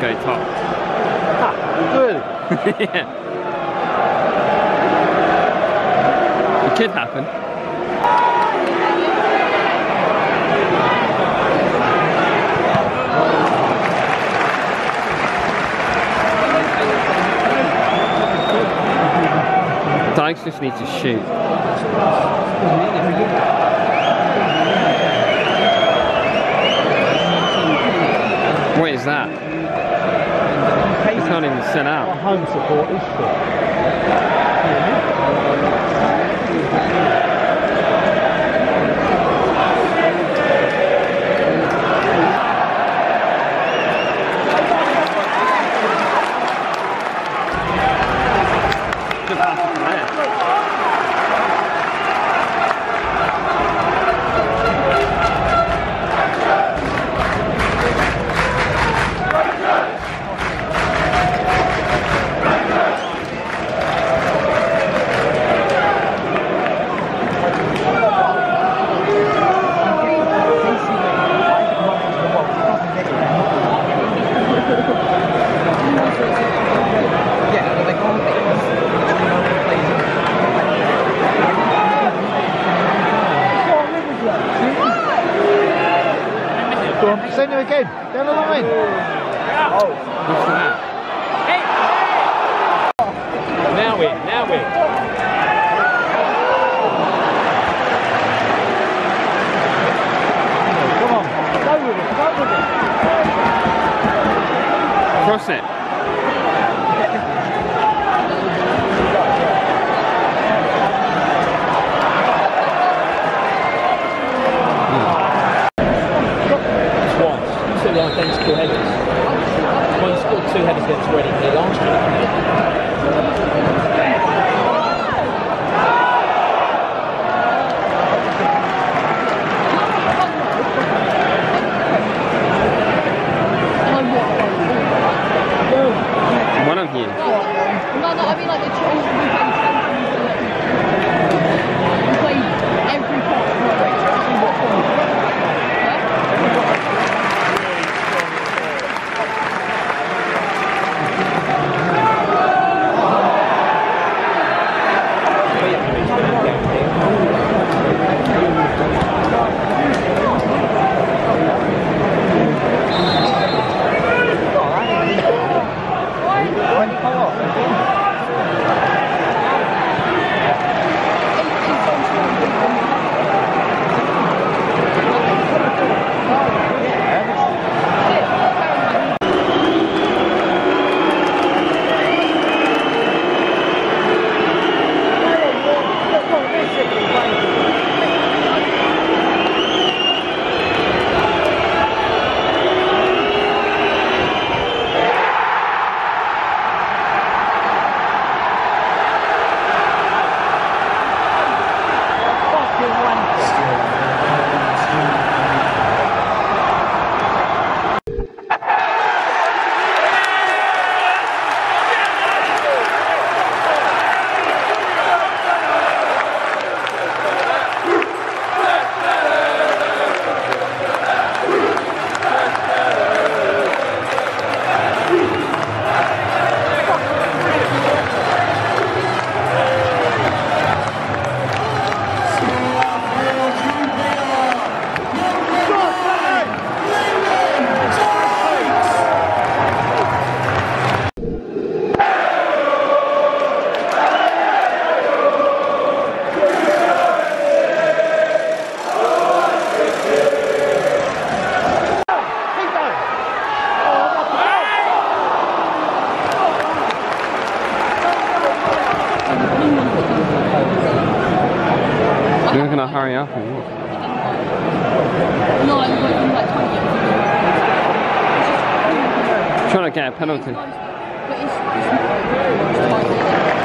go top. Really? yeah. It could happen. Dykes just needs to shoot. What is that? Our out. home support is. Good pass from there. Go on, send him again. Down the line. What's that? Now in, now in. Come on. Go with it. Go with it. Cross it. twice. Two identical headers. Well, he scored two headers against Reading here last year.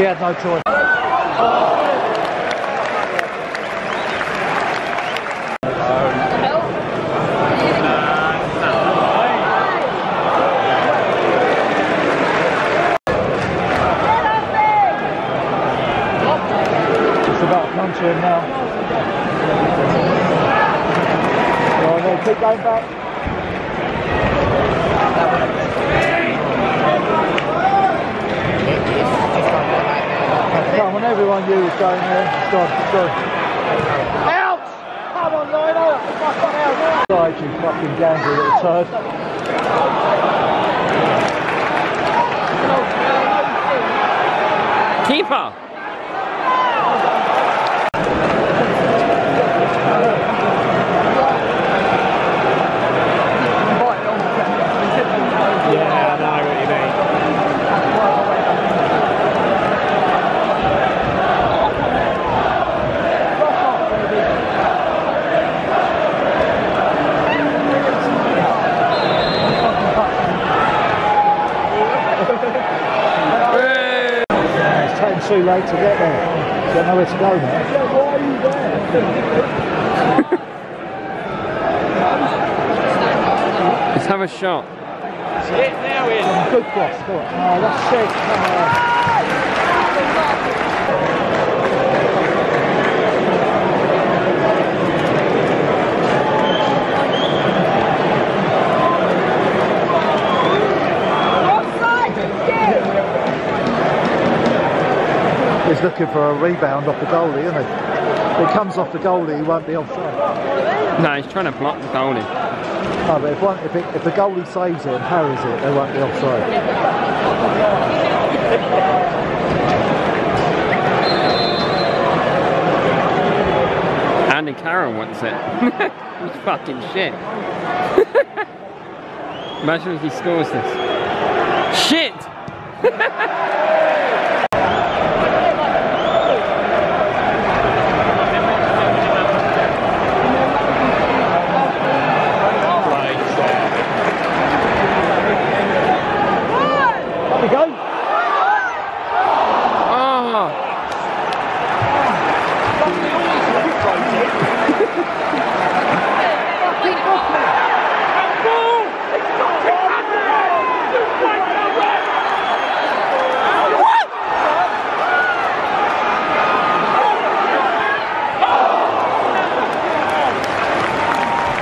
He had no choice. It's about to come to him now. Oh, they're keep going back. Come on, everyone knew was going there. It's gone, it's gone. Out! Come on, Lionel! Fuck on out! Right, you fucking gangly little turd. Keeper! Taken to get there. Got nowhere to go now. Why are you there? Let's have a shot. Hit now in. Good cross. Come on. Oh, that's sick. Come uh, He's looking for a rebound off the goalie, isn't he? If it comes off the goalie, he won't be offside. No, he's trying to block the goalie. No, but if, one, if, it, if the goalie saves it and parries it, they won't be offside. Andy Carroll wants it. He's fucking shit. Imagine if he scores this. Shit! Up we go. Oh!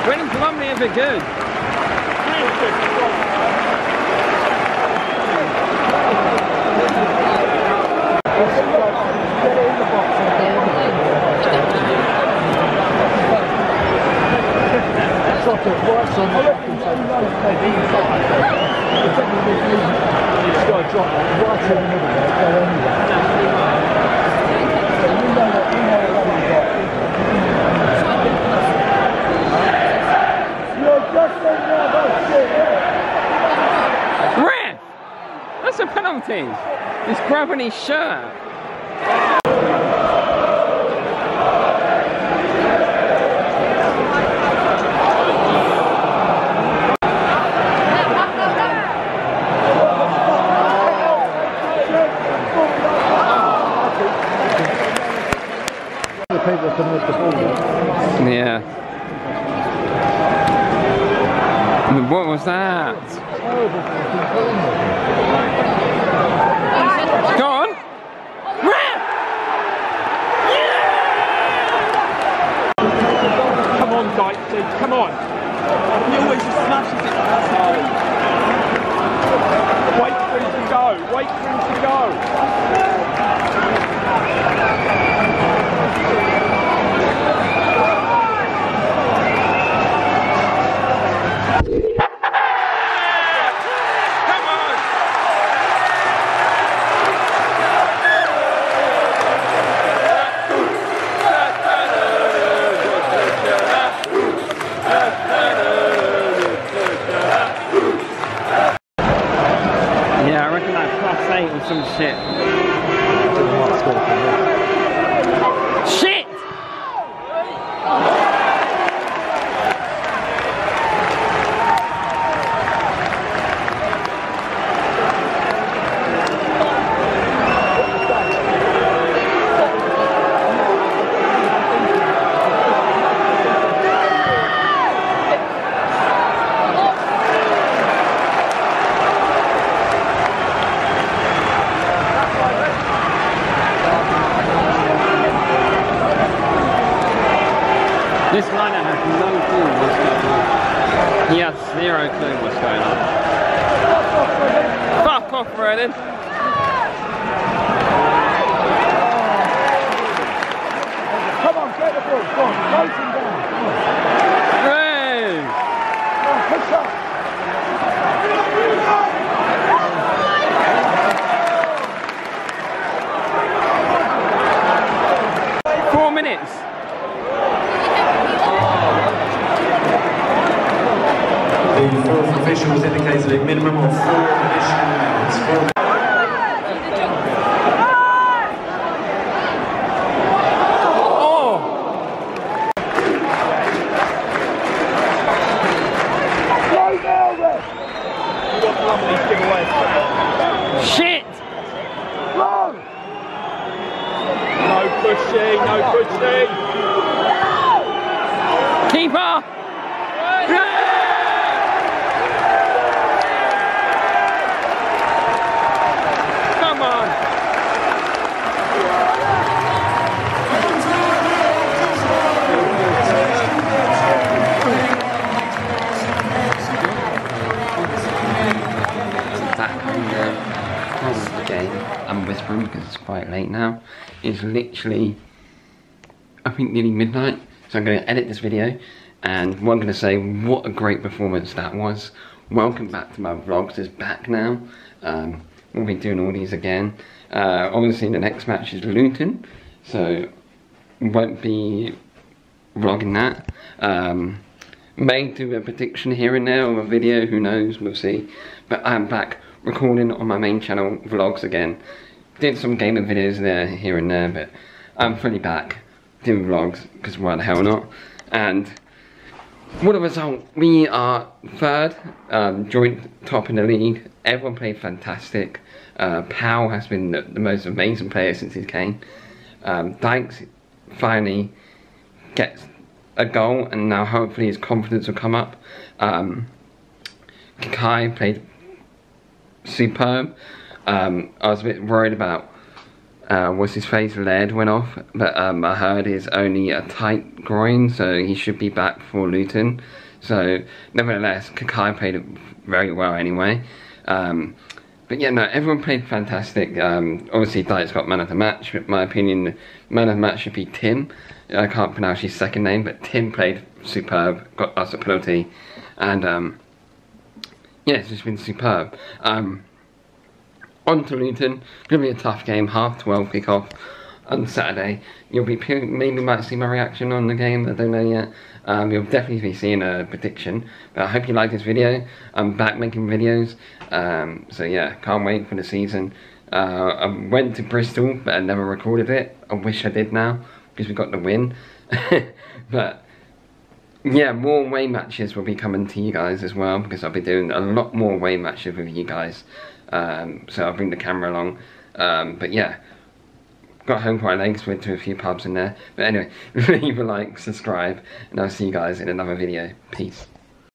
When is Colombia ever good? It's got to drop right in the middle. Go anywhere. You're just another shit. Ref! He's grabbing his shirt. Yeah. What was that? Go on. Come on, Dyke, come on. He always just smashes it Wait for him to go, wait for him to go. Eight or some shit. Shit! This liner has no clue what's going on. He has zero clue what's going on. Fuck off, Brennan. Come on, get the ball. Go on, close him down. Come on. Hey! Come on, push up. Four minutes. The fourth official has indicated a minimum of four additional minutes. Four Oh! Go now, Red. Shit! Quite late now. It's literally I think nearly midnight. So I'm going to edit this video and what I'm going to say, what a great performance that was. Welcome back to my vlogs, it's back now. Um, we'll be doing all these again. Uh, obviously the next match is Luton, so won't be vlogging that. Um, may do a prediction here and there or a video, who knows, we'll see. But I'm back recording on my main channel vlogs again. Did some gaming videos there, here and there, but I'm fully back doing vlogs, because why the hell not? And what a result. We are third, um, joint top in the league. Everyone played fantastic. Uh, Powell has been the, the most amazing player since he came. Um, Dykes finally gets a goal and now hopefully his confidence will come up. Um, Kai played superb. Um, I was a bit worried about uh, what's his face, lead went off, but um, I heard it's only a tight groin, so he should be back for Luton. So, nevertheless, Kakay played very well anyway. Um, but yeah, no, everyone played fantastic. Um, obviously, Dykes got man of the match, but my opinion, man of the match should be Tim. I can't pronounce his second name, but Tim played superb, got us a penalty, and um, yeah, it's just been superb. Um, on to Luton. Gonna be a tough game. Half twelve kickoff on Saturday. You'll be maybe might see my reaction on the game. I don't know yet. Um, you'll definitely be seeing a prediction. But I hope you like this video. I'm back making videos. Um, so yeah, can't wait for the season. Uh, I went to Bristol, but I never recorded it. I wish I did now because we got the win. but yeah, more away matches will be coming to you guys as well because I'll be doing a lot more away matches with you guys. Um, so I'll bring the camera along. Um, but yeah, got home quite late 'cause went to a few pubs in there. But anyway, leave a like, subscribe, and I'll see you guys in another video. Peace.